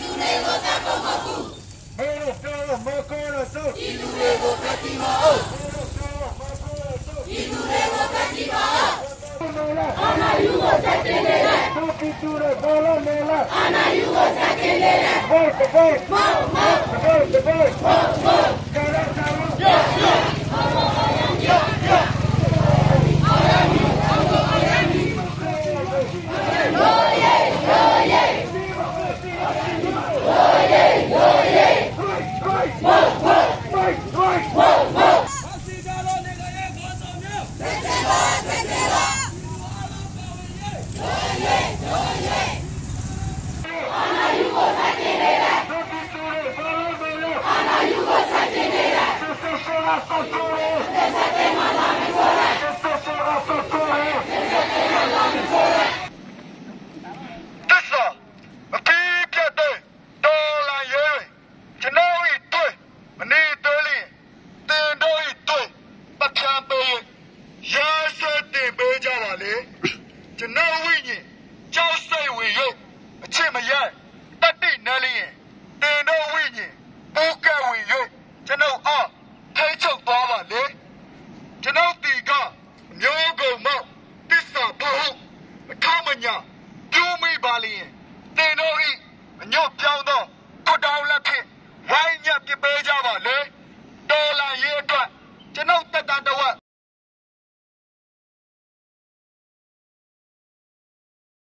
သူတွေကိုတတ်ဖို့မဟုတ်ဘူးမေလို့ပြောလို့မကောလို့ဆိုဒီလူတွေကိုတတ်ပြီးမဟုတ်မေလို့ပြောလို့မကောလို့ဆိုဒီလူတွေကိုတတ်ပြီးမဟုတ်အာနာယူကိုစက်တင်နေတယ်သူတီတူရဘောလုံးနေလားအာနာယူကိုစက်တင်နေတယ်ဘို့ဘို့မောက်မောက်ဘို့ဘို့မောက်မောက်ကျရတာလို့ တစ္ဆာအပြည့်ပြတ်တဲ့တော်လာရဲ ကျွန်တော်ဤတွေ့မနေသေးလင်တင်တော်ဤတွေ့ပကံပေးရာစတင်ပေးကြပါလေကျွန်တော်ဝိညာဉ်ကြောက်စိတ်ဝင်ရုပ်အချစ်မရိုက်တတိနယ်လျင်တင်တော်ဝိညာဉ်ပူကဝင်ရုပ်ကျွန်တော်အားထိတ်ချုပ်သွားပါလေကျွန်တော်တီကမျိုးကုန်မောက်တစ္ဆာဘဟုအထမ ညာကျူးမိပါလျင်တင်တို့ဤအညော့ပြောင်းသောကိုတောင်လက်ဖြင့်ဝိုင်းညက်ပြပေးကြပါလေတော်လာရေးအတွက်ကျွန်ုပ်တက်တန်တဝက်